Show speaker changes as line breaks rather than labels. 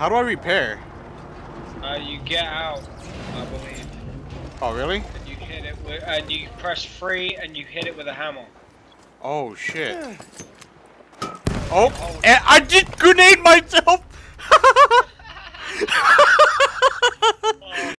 How do I repair?
Uh, you get out, I believe.
Oh, really?
And you hit it with, and you press free, and you hit it with a hammer.
Oh, shit. Oh, and I just grenade myself!